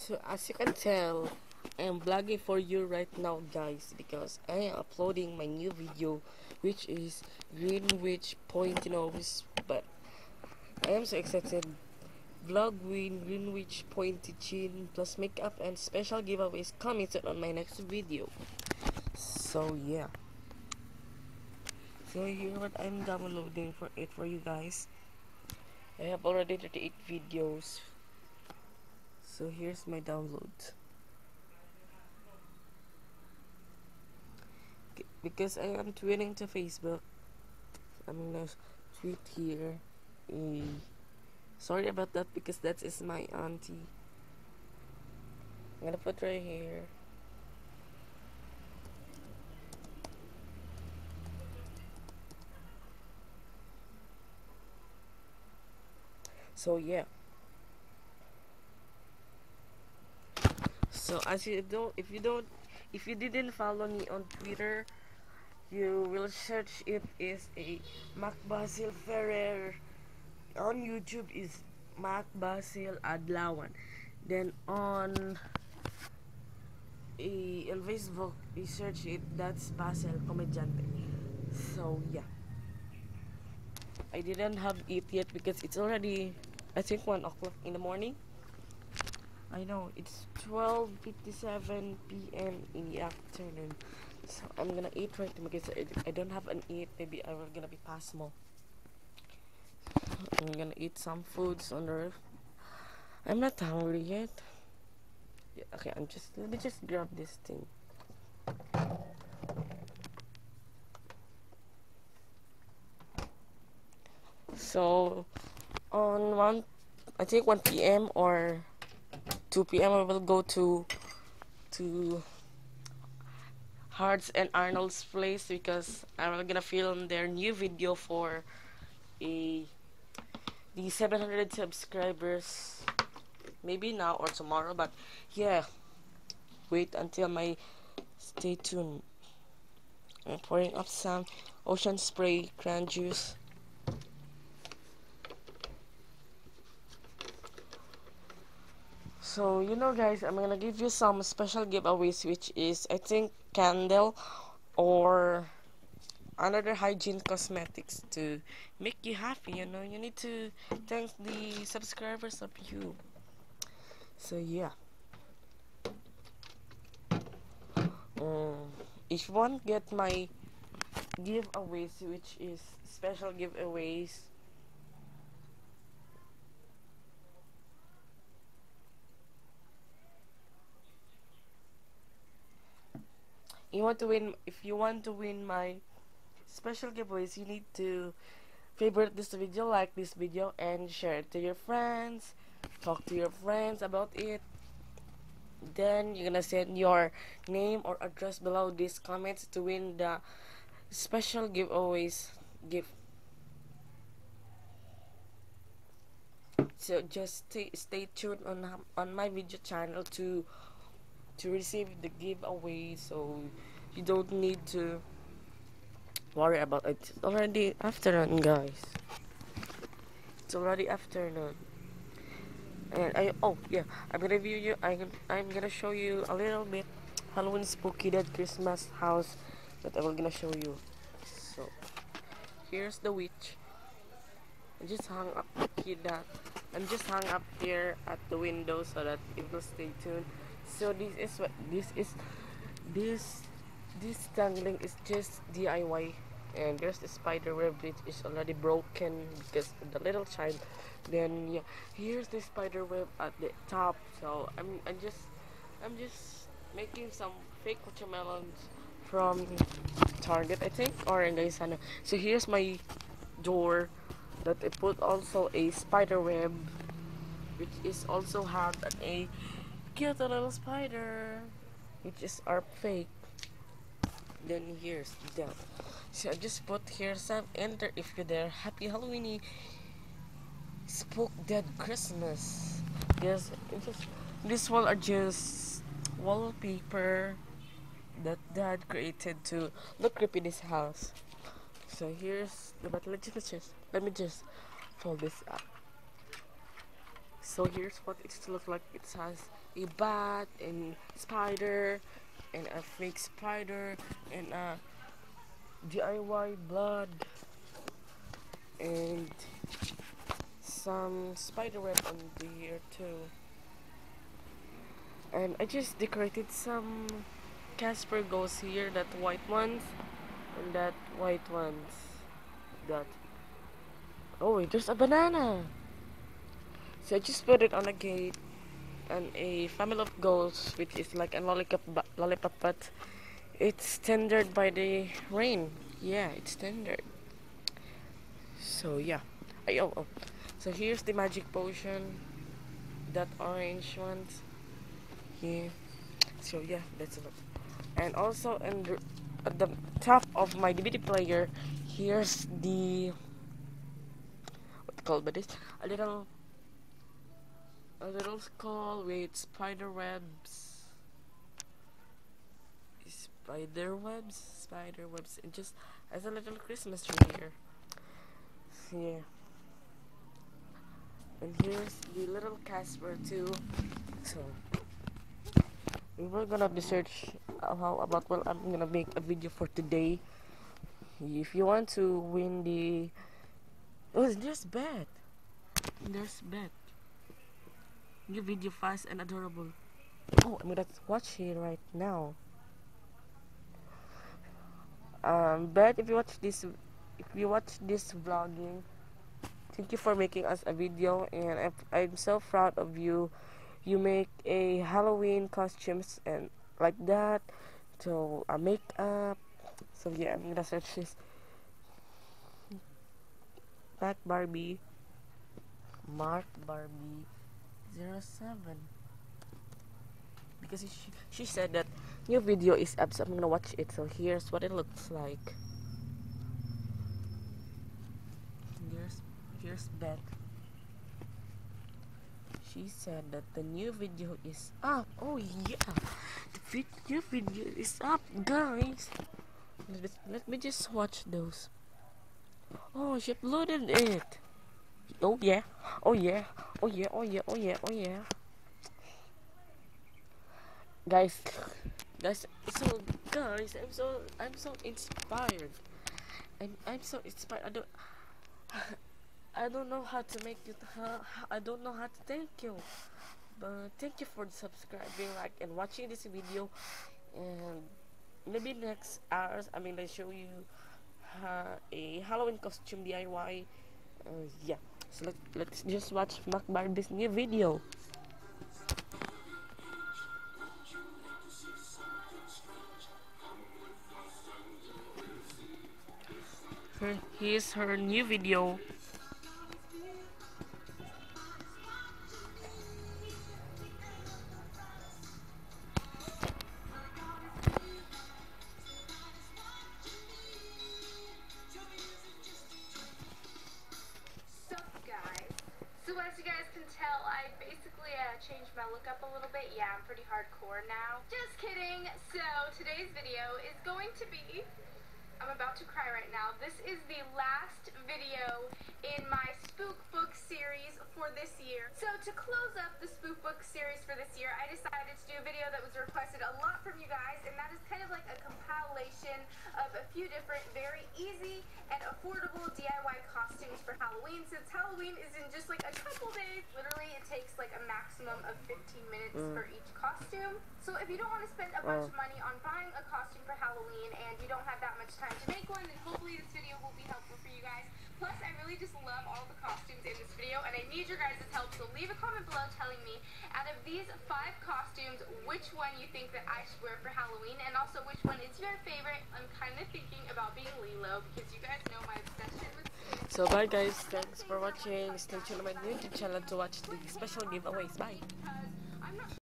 So as you can tell, I am vlogging for you right now guys because I am uploading my new video which is Greenwich Point you know but I am so excited. Vlog with Greenwich Point teaching plus makeup and special giveaways coming soon on my next video. So yeah. So here what I'm downloading for it for you guys. I have already 38 videos so here's my download because I am tweeting to Facebook I'm gonna tweet here sorry about that because that is my auntie. I'm gonna put right here. So yeah so as you don't if you don't if you didn't follow me on twitter you will search it is a Mac Basil Ferrer. On YouTube is Mac Basil Adlawan. Then on a, on Facebook you search it that's Basil Comediante. So yeah. I didn't have it yet because it's already I think 1 o'clock in the morning I know it's 12:57 p.m. in the afternoon so I'm gonna eat right now because I, I don't have an eat maybe I will gonna be past more I'm gonna eat some foods on the I'm not hungry yet yeah, okay I'm just let me just grab this thing so on 1 I think 1 p.m. or 2 p.m. I will go to to Hards and Arnold's place because I'm gonna film their new video for a the 700 subscribers. Maybe now or tomorrow but yeah. Wait until my stay tuned. I'm pouring up some ocean spray cran juice so you know guys i'm gonna give you some special giveaways which is i think candle or another hygiene cosmetics to make you happy you know? You need to thank the subscribers of you. So yeah. Um, if you want get my giveaways which is special giveaways you want to win if you want to win my special giveaways you need to favorite this video like this video and share it to your friends. Talk to your friends about it. Then you're gonna send your name or address below these comments to win the special giveaways gift. So just stay, stay tuned on on my video channel to to receive the giveaway so you don't need to worry about it. It's already afternoon guys. It's already afternoon. And I oh yeah I'm gonna view you I'm, I'm gonna show you a little bit Halloween spooky dead Christmas house that I'm gonna show you. So here's the witch. I just hung up that I'm just hung up here at the window so that it will stay tuned so this is what this is this this tangling is just DIY and there's the spider web which is already broken because the little child. Then yeah here's the spider web at the top. So I'm, I'm just I'm just making some fake watermelons from Target I think. Or eh, in Gaisano so here's my door that I put also a spider web which is also have a cute little spider. Which is our fake. Then here's that so I just put here some enter if you're there. Happy Halloweeny. Spook dead Christmas. Yes this one are just wallpaper that dad created to look creepy this house. So here's the but let's just let me just fold this up. So here's what it looks like. It has a bat and spider and a fake spider and a DIY blood and some spider web on the here too. And I just decorated some Casper ghosts here, that white ones and that white ones. That oh wait, there's a banana. So I just put it on a gate and a family of ghosts which is like a lollipop lollipop but it's tendered by the rain. Yeah, it's tendered. So yeah. I, oh, oh. So here's the magic potion. That orange ones. Here. So yeah, that's it. And also the, at the top of my DVD player, here's the what called by this a little a little skull with spider webs. Spider webs? Spider webs. And just as a little christmas tree here. Yeah and here's the little casper too. So we were gonna be search uh, how about well i'm gonna make a video for today. If you want to win the oh there's Beth there's Beth new video fast and adorable. Oh i'm gonna watch it right now. Um Beth if you watch this if you watch this vlogging thank you for making us a video and i'm so proud of you. You make a halloween costumes and like that so a makeup. So yeah i'm gonna search this. Mac Barbie. Mac Barbie 07 because she, she said that new video is up so I'm gonna watch it. So here's what it looks like. Here's here's Beth. She said that the new video is up. Oh yeah. The new video is up guys. Let let me just watch those. Oh she uploaded it. Oh yeah. Oh yeah oh yeah oh yeah oh yeah oh yeah. Guys guys so guys i'm so i'm so inspired. I'm i'm so inspired. I don't i don't know how to make it how, i don't know how to thank you. But thank you for subscribing like and watching this video. And maybe next hours i mean i show you uh, a halloween costume diy uh, yeah so let, let's just watch Mac Barbie's new video. Here, here's her new video. Up a little bit. Yeah, I'm pretty hardcore now. Just kidding. So today's video is going to be I'm about to cry right now. This is the last video in my spook book series for this year. So to close up the spook book series for this year, I decided to do a video that was requested a lot from you guys, and that is kind of like a compilation of a few different very easy and affordable DIY costumes for Halloween. Since Halloween is in just like a couple days, literally it takes like a maximum of 15 minutes mm. for each costume. So if you don't want to spend a bunch oh. of money on buying a costume for Halloween and you don't have that much time to make one, then hopefully this video will be helpful for you guys. Plus, I really just love all the costumes in this video, and I need your guys' help, so leave a comment below telling me, out of these five costumes, which one you think that I should wear for Halloween, and also which one is your favorite. I'm kind of thinking about being Lilo, because you guys know my obsession with So bye guys, thanks for watching. Stay tuned on my YouTube channel to watch the special giveaways. Bye!